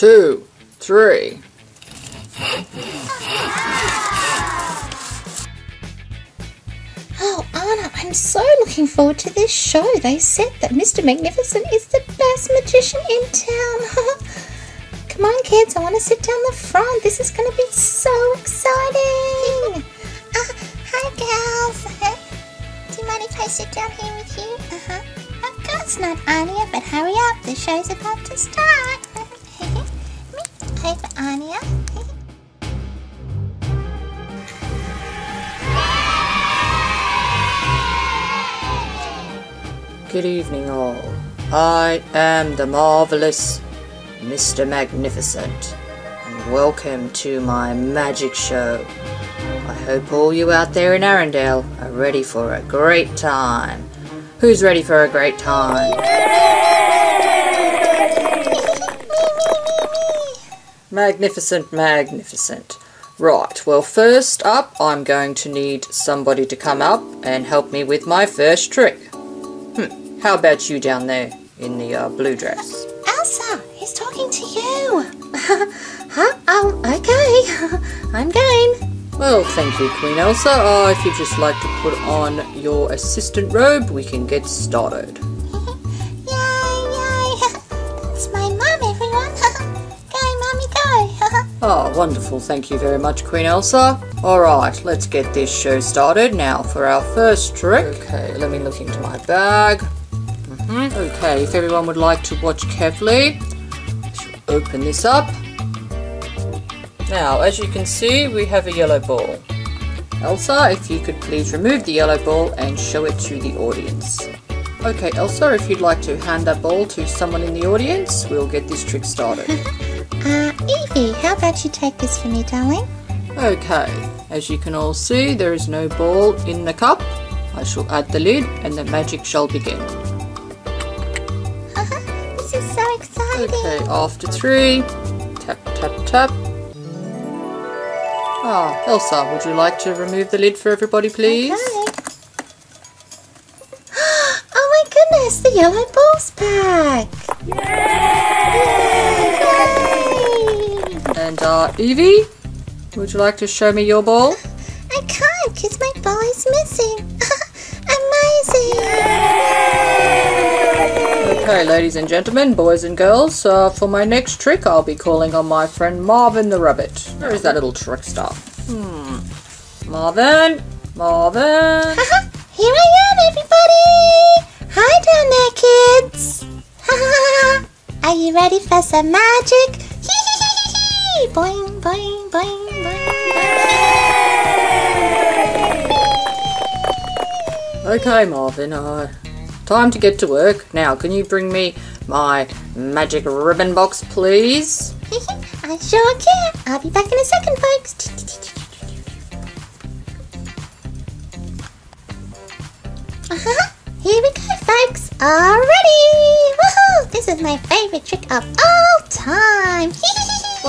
two, three. Oh, Anna, I'm so looking forward to this show. They said that Mr. Magnificent is the best magician in town. Come on, kids, I want to sit down the front. This is going to be so exciting. Uh, hi, girls. Uh, do you mind if I sit down here with you? Uh-huh. Of course not, Annia, but hurry up. The show's about to start. Meet over Annia. Good evening, all. I am the marvelous Mr. Magnificent, and welcome to my magic show. I hope all you out there in Arendelle are ready for a great time. Who's ready for a great time? Magnificent, magnificent. Right, well, first up, I'm going to need somebody to come up and help me with my first trick. Hmm, how about you down there in the uh, blue dress? Elsa, he's talking to you. huh? Oh, okay. I'm game. Well, thank you, Queen Elsa. Uh, if you'd just like to put on your assistant robe, we can get started. Oh, wonderful. Thank you very much, Queen Elsa. Alright, let's get this show started. Now, for our first trick. Okay, let me look into my bag. Mhm. Okay, if everyone would like to watch carefully, open this up. Now, as you can see, we have a yellow ball. Elsa, if you could please remove the yellow ball and show it to the audience. Okay, Elsa, if you'd like to hand that ball to someone in the audience, we'll get this trick started. Evie, how about you take this for me, darling? Okay, as you can all see, there is no ball in the cup. I shall add the lid and the magic shall begin. this is so exciting. Okay, after three, tap, tap, tap. Ah, Elsa, would you like to remove the lid for everybody, please? Okay. oh my goodness, the yellow ball's back. Yay! And uh, Evie, would you like to show me your ball? I can't because my ball is missing. Amazing. Okay, ladies and gentlemen, boys and girls, uh, for my next trick, I'll be calling on my friend Marvin the Rabbit. Where is that little trickster? Hmm. Marvin? Marvin? Here I am, everybody. Hi down there, kids. Are you ready for some magic? Boing, boing, boing, boing. Okay, Marvin, uh, time to get to work. Now, can you bring me my magic ribbon box, please? I sure can. I'll be back in a second, folks. Uh-huh. Here we go, folks. All ready. Woohoo! This is my favorite trick of all time.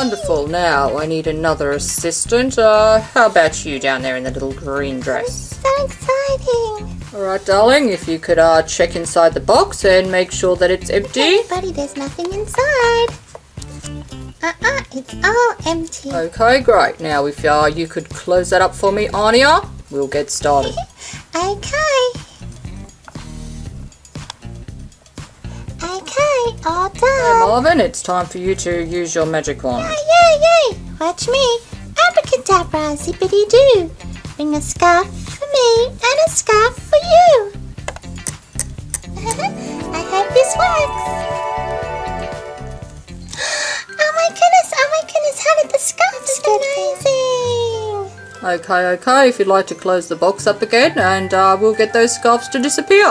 Wonderful. Now, I need another assistant. Uh, how about you down there in the little green dress? so exciting. Alright, darling, if you could uh, check inside the box and make sure that it's empty. Buddy, there's nothing inside. Uh-uh, it's all empty. Okay, great. Now, if uh, you could close that up for me, Annia, we'll get started. Okay. All Hey, done. Marvin, it's time for you to use your magic wand. Yay, yay, yay. Watch me. Abracadabra, zippity doo. Bring a scarf for me and a scarf for you. I hope this works. Oh my goodness, oh my goodness, how did the scarf get amazing? Okay, okay, if you'd like to close the box up again, and uh, we'll get those scarves to disappear.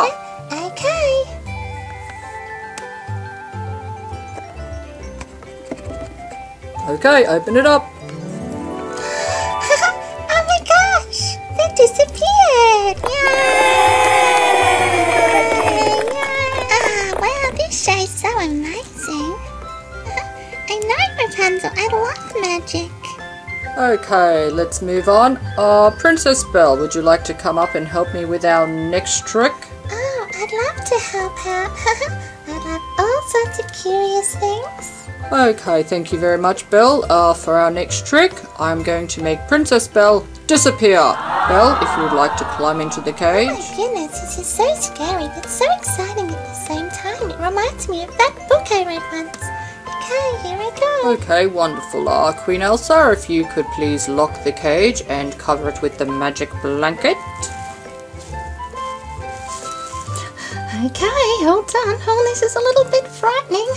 Okay, open it up. oh my gosh, they disappeared. Yay! Ah, wow, this show is so amazing. I know Rapunzel, I love magic. Okay, let's move on. Uh, Princess Belle, would you like to come up and help me with our next trick? Oh, I'd love to help out. I love all sorts of curious things. Okay, thank you very much, Belle. Uh, for our next trick, I'm going to make Princess Belle disappear. Belle, if you would like to climb into the cage. Oh my goodness, this is so scary but so exciting at the same time. It reminds me of that book I read once. Okay, here I go. Okay, wonderful. Uh, Queen Elsa, if you could please lock the cage and cover it with the magic blanket. Okay, hold on. Oh, this is a little bit frightening.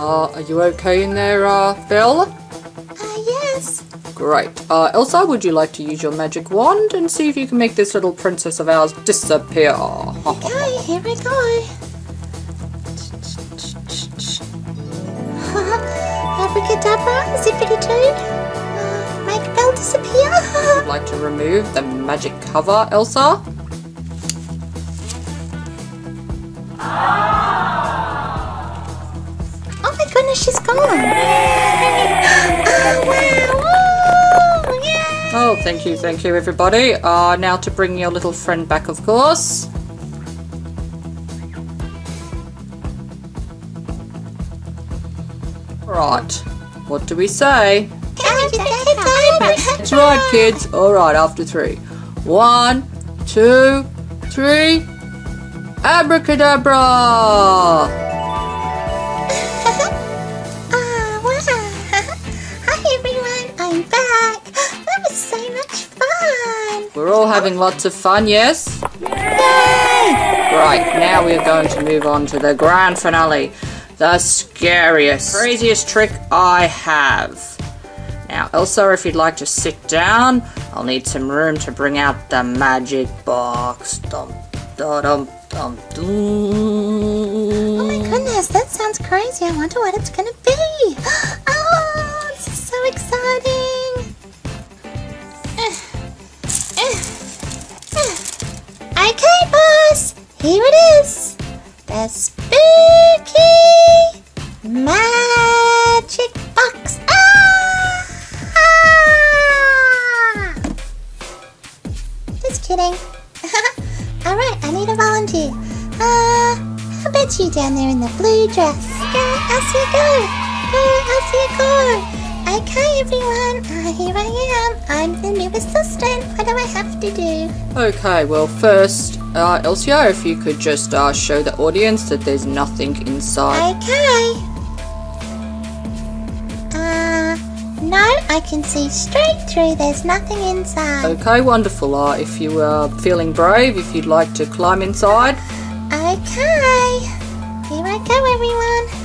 Uh, are you okay in there, uh, Belle? Uh, yes. Great. Uh, Elsa, would you like to use your magic wand and see if you can make this little princess of ours disappear? Okay, here I go. Abracadabra, zippity doo. Uh, make Belle disappear. Would like to remove the magic cover, Elsa? She's gone. oh wow! Yay! Oh, thank you, thank you, everybody. Uh, now to bring your little friend back, of course. Right, what do we say? That's right, kids. All right, after three. One, two, three. Abracadabra! We're all having lots of fun, yes? Right, now we are going to move on to the grand finale. The scariest, craziest trick I have. Now, Elsa, if you'd like to sit down, I'll need some room to bring out the magic box. Dum, da, dum, dum, dum. Oh my goodness, that sounds crazy. I wonder what it's gonna be. Oh, this is so exciting. Here it is. The spooky magic box. Ah! Just kidding. Alright, I need a volunteer. Uh, how about you down there in the blue dress? Go, Elsie, go! Go, Elsie, go! Okay, everyone, uh, here I am. I'm the new assistant. What do I have to do? Okay, well, first, uh, Elsia, if you could just uh, show the audience that there's nothing inside. Okay. Uh, no, I can see straight through. There's nothing inside. Okay, wonderful. Uh, if you are feeling brave, if you'd like to climb inside. Okay. Here I go, everyone.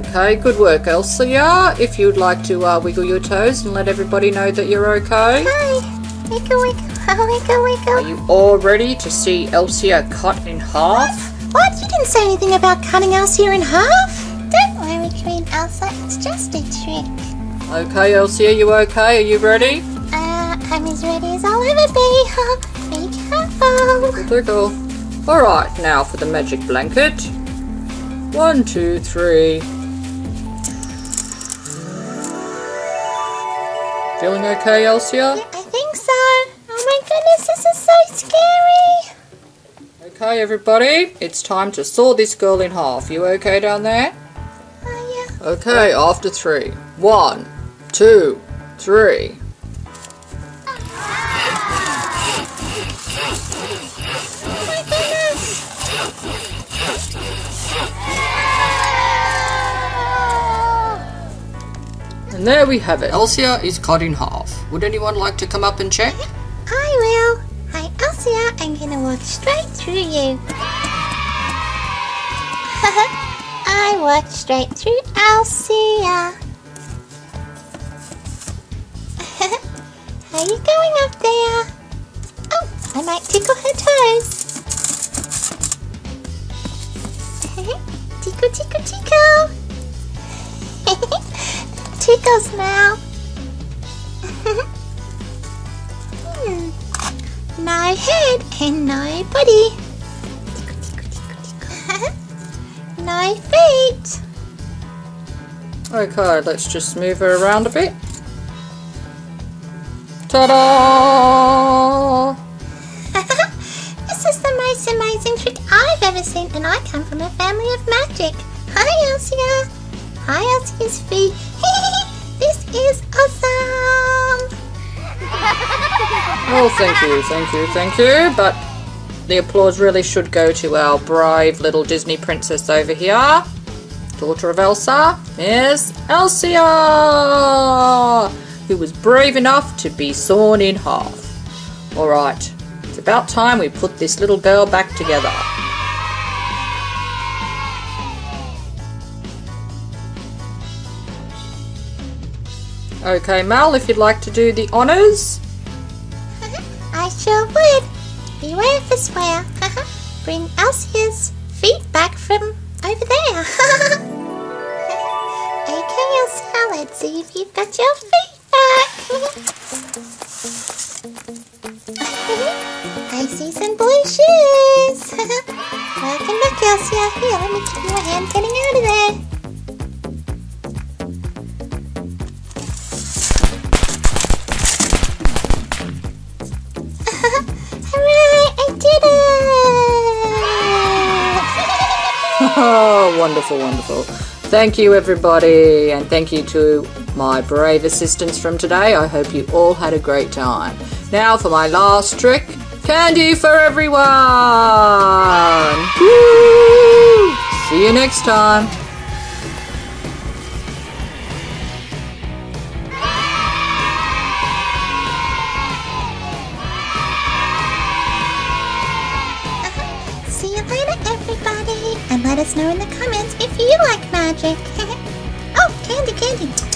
Okay, good work, Elsia. If you'd like to uh, wiggle your toes and let everybody know that you're okay. Hi. Wiggle, wiggle, wiggle, wiggle. Are you all ready to see Elsia cut in half? What? You didn't say anything about cutting Elsa in half? Don't worry, Queen Elsa. It's just a trick. Okay, Elsia, you okay? Are you ready? Uh, I'm as ready as I'll ever be. Be careful. Tickle. Alright, now for the magic blanket. One, two, three. Feeling okay, Elsia? I think so. Oh my goodness, this is so scary. Okay, everybody, it's time to saw this girl in half. You okay down there? Oh yeah. Okay, after three. One, two, three. And there we have it. Elsia is cut in half. Would anyone like to come up and check? I will. Hi, Elsia. I'm gonna walk straight through you. I walked straight through Elsia. How you going up there? Oh, I might tickle her toes. tickle, tickle, tickle. Now. Hmm. No head and no body. no feet. Okay, let's just move her around a bit. Ta-da! this is the most amazing trick I've ever seen, and I come from a family of magic. Hi, Elsia. Hi, Elsia's feet. Is awesome. Oh, thank you, thank you, thank you. But the applause really should go to our brave little Disney princess over here. Daughter of Elsa, Miss Elsia, who was brave enough to be sawn in half. Alright, it's about time we put this little girl back together. Okay, Mal, if you'd like to do the honours. I sure would. Beware for swear. Bring Elsia's feet back from over there. okay, Elsia, let's see if you've got your feet back. I see some blue shoes. Welcome back, Elsia. Here, let me give you a hand getting out of there. Oh, wonderful, wonderful. Thank you, everybody, and thank you to my brave assistants from today. I hope you all had a great time. Now, for my last trick candy for everyone! Woo! See you next time. Let us know in the comments if you like magic. oh, candy, candy.